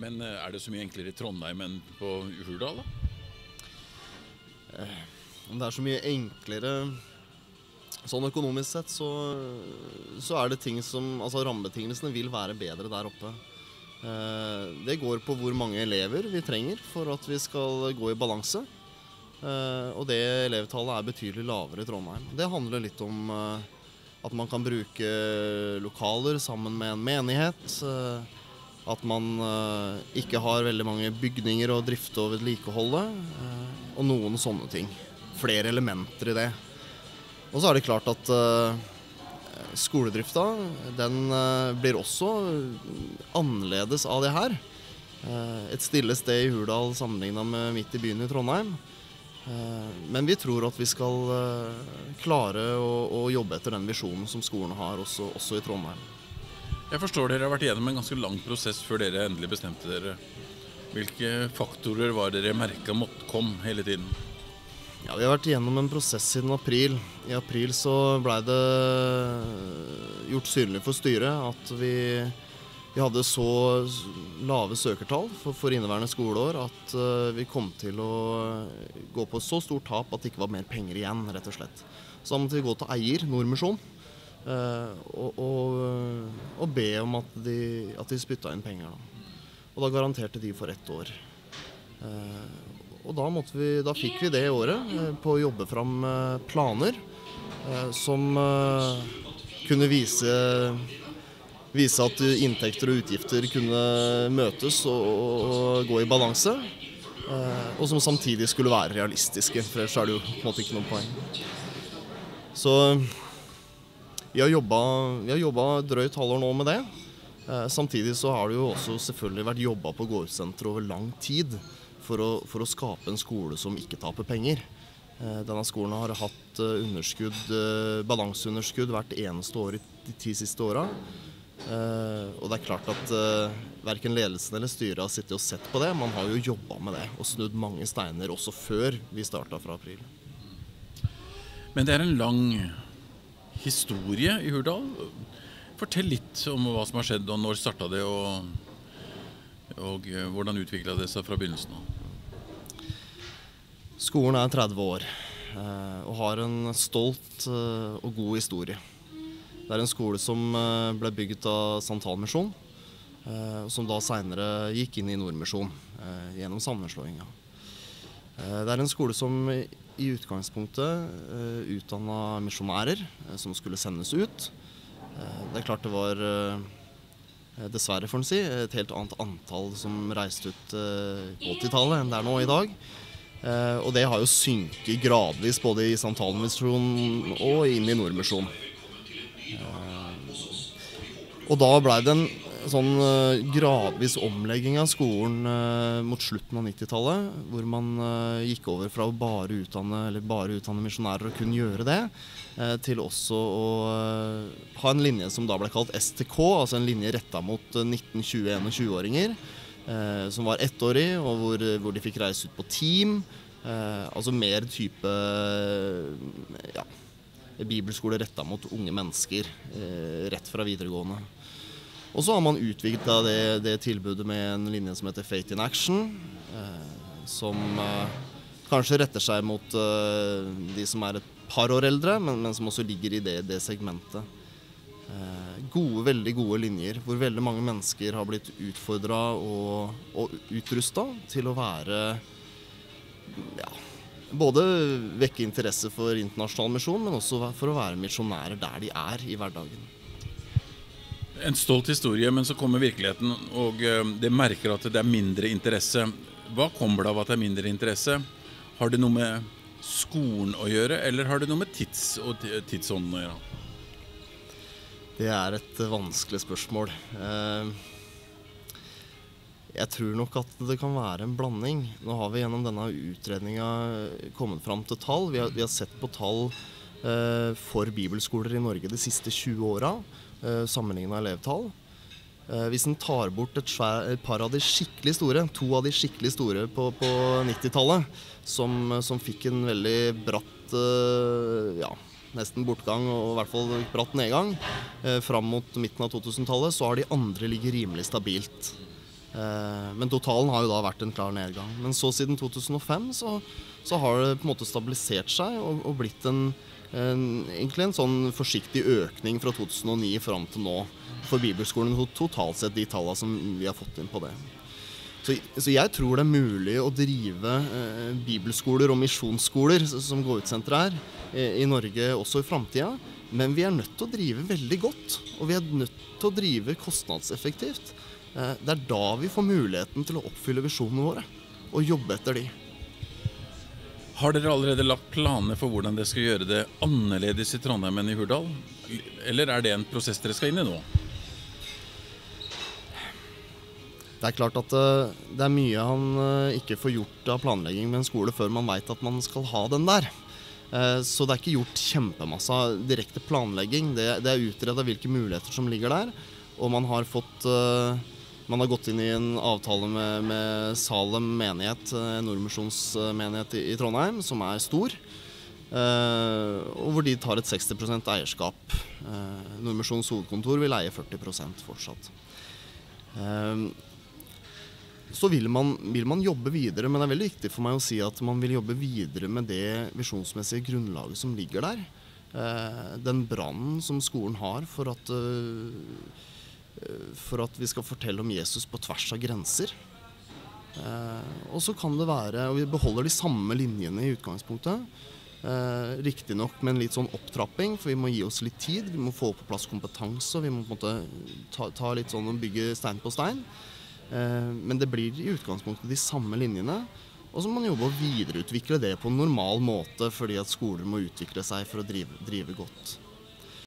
Men eh, er det så mye enklere i Trondheim enn på Hurdal, da? Om det er så mye enklere Sånn økonomisk sett så, så er det ting som Altså rammebetingelsene vil være bedre der oppe. Eh, det går på hvor mange elever vi trenger for at vi skal gå i balanse. Eh, og det elevtallet er betydelig lavere i Trondheim. Det handler litt om eh, at man kan bruke lokaler sammen med en menighet. At man eh, ikke har veldig mange bygninger å drifte og vedlikeholde. eh, og noen sånne ting. Flere elementer i det. Og så er det klart at eh, skoledrifta den blir også annerledes av det her. Et stille sted i Hurdal sammenligna med midt i byen i Trondheim. Men vi tror at vi skal klare å, å jobbe etter den visjonen som skolen har, også, også i Trondheim. Jeg forstår dere har vært igjennom en ganske lang prosess før dere endelig bestemte dere. Hvilke faktorer var dere merka måtte komme hele tiden? Ja, Vi har vært igjennom en prosess siden april. I april så blei det gjort synlig for styret at vi, vi hadde så lave søkertall for, for inneværende skoleår at eh, vi kom til å gå på så stort tap at det ikke var mer penger igjen, rett og slett. Så da måtte vi gå til eier, Nordmisjon, eh, og, og, og be om at de, at de spytta inn penger. Da. Og da garanterte de for ett år. Eh, og da, måtte vi, da fikk vi det året eh, på å jobbe fram eh, planer eh, som eh, kunne vise, vise at inntekter og utgifter kunne møtes og, og, gå i balanse. eh, og som samtidig skulle være realistiske, for ellers er det jo på en måte ikke noe poeng. Så vi har jobba, drøyt halvår nå med det. Eh, samtidig så har det jo også selvfølgelig vært jobba på gårdssenteret over lang tid for å, for å skape en skole som ikke taper penger. Eh, Denne skolen har hatt eh, underskudd, balanseunderskudd hvert eneste år i de ti siste åra. Og det er klart at eh, verken ledelsen eller styret har sittet og sett på det. Man har jo jobba med det og snudd mange steiner også før vi starta fra april. Men det er en lang historie i Hurdal. Fortell litt om hva som har skjedd, og når starta det, og, og eh, hvordan utvikla det seg fra begynnelsen av. Skolen er 30 år eh, og har en stolt eh, og god historie. Det er en skole som ble bygget av Santalmisjon, eh, som da seinere gikk inn i Nordmisjon eh, gjennom sammenslåinga. Eh, Det er en skole som i utgangspunktet uh, utdanna misjonærer eh, som skulle sendes ut. Eh, det er klart det var eh, dessverre, får en si, et helt annet antall som reiste ut eh, på 80-tallet enn det er nå i dag. Eh, og det har jo synket gradvis både i Santalmisjonen og inn i Nordmisjonen. Eh, og da blei det en sånn eh, gradvis omlegging av skolen eh, mot slutten av 90-tallet, hvor man eh, gikk over fra å bare utdanne, bare utdanne misjonærer og kun gjøre det, til også å ha en linje som da ble kalt STK, altså en linje retta mot eh, 19-20-21-åringer, eh, som var ettårig, og hvor, hvor de fikk reise ut på team. Altså mer type ja, bibelskole retta mot unge mennesker rett fra videregående. Og så har man utvikla det, det tilbudet med en linje som heter Fate in Action, eh, som eh, kanskje retter seg mot eh, de som er et par år eldre, men, men som også ligger i det, det segmentet. Gode, veldig gode linjer hvor veldig mange mennesker har blitt utfordra og, og utrusta til å være ja, både vekke interesse for internasjonal misjon, men også for å være misjonærer der de er i hverdagen. En stolt historie, men så kommer virkeligheten, og eh, det merker at det er mindre interesse. Hva kommer det av at det er mindre interesse? Har det noe med skolen å gjøre, eller har det noe med tids og tidsånden å gjøre? Det er et eh, vanskelig spørsmål. Eh, Jeg tror nok at det kan være en blanding. Nå har vi gjennom denne utredninga kommet fram til tall. Vi har, vi har sett på tall for bibelskoler i Norge de siste 20 åra, sammenligna elevtall. Eh, hvis en tar bort et, svær, et par av de skikkelig store, to av de skikkelig store på, på 90-tallet, som, som fikk en veldig bratt eh, ja, nesten bortgang og i hvert fall bratt nedgang eh, fram mot midten av 2000-tallet, så har de andre ligget rimelig stabilt. Eh, men totalen har jo da vært en klar nedgang. Men så siden 2005 så, så har det på en måte stabilisert seg og, og blitt en, egentlig en sånn forsiktig økning fra 2009 fram til nå for bibelskolen totalt sett, de tallene som vi har fått inn på det. Så, så jeg tror det er mulig å drive eh, bibelskoler og misjonsskoler, som Gå-ut-senteret er, eh, i Norge også i framtida. Men vi er nødt til å drive veldig godt, og vi er nødt til å drive kostnadseffektivt. Eh, det er da vi får muligheten til å oppfylle visjonene våre og jobbe etter de. Har dere allerede lagt planer for hvordan dere skal gjøre det annerledes i Trondheim enn i Hurdal? Eller er det en prosess dere skal inn i nå? Det er klart at eh, det er mye han eh, ikke får gjort av planlegging med en skole før man veit at man skal ha den der. Så det er ikke gjort kjempemasse direkte planlegging. Det, det er utreda hvilke muligheter som ligger der. Og man har fått man har gått inn i en avtale med, med Salem menighet, eh, nordmisjonsmenighet i, Trondheim, som er stor. Eh, og hvor de tar et 60 eierskap. Eh, Nordmisjons hovedkontor vil eie 40 fortsatt. Eh, så vil man, vil man, jobbe videre, men det er veldig viktig for meg å si at man vil jobbe videre med det visjonsmessige grunnlaget som ligger der. Eh, den brannen som skolen har for at Eh, for at vi skal fortelle om Jesus på tvers av grenser. Eh, og så kan det være Og vi beholder de samme linjene i utgangspunktet. Eh, Riktignok med en litt sånn opptrapping, for vi må gi oss litt tid. Vi må få på plass kompetanse, og vi må på en måte ta, ta litt sånn og bygge stein på stein. Eh, men det blir i utgangspunktet de samme linjene. Og så må man jobbe og videreutvikle det på en normal måte, fordi at skoler må utvikle seg for å drive, drive godt.